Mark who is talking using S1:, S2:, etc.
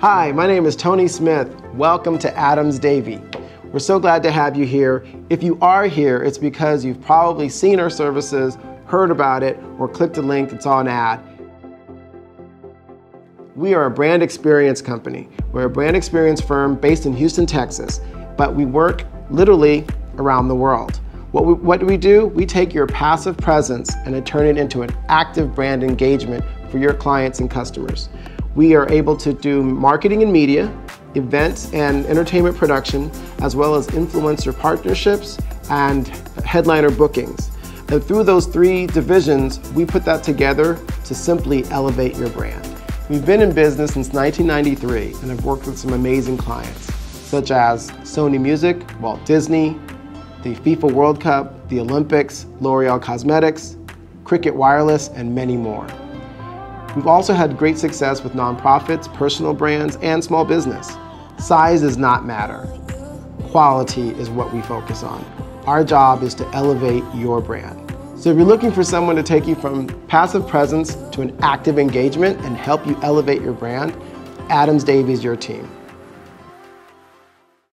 S1: Hi, my name is Tony Smith. Welcome to Adams Davy. We're so glad to have you here. If you are here, it's because you've probably seen our services, heard about it, or clicked a link that's on ad. We are a brand experience company. We're a brand experience firm based in Houston, Texas, but we work literally around the world. What, we, what do we do? We take your passive presence and turn it into an active brand engagement for your clients and customers. We are able to do marketing and media, events and entertainment production, as well as influencer partnerships and headliner bookings. And through those three divisions, we put that together to simply elevate your brand. We've been in business since 1993 and have worked with some amazing clients, such as Sony Music, Walt Disney, the FIFA World Cup, the Olympics, L'Oreal Cosmetics, Cricket Wireless, and many more. We've also had great success with nonprofits, personal brands, and small business. Size does not matter. Quality is what we focus on. Our job is to elevate your brand. So if you're looking for someone to take you from passive presence to an active engagement and help you elevate your brand, Adams Davy is your team.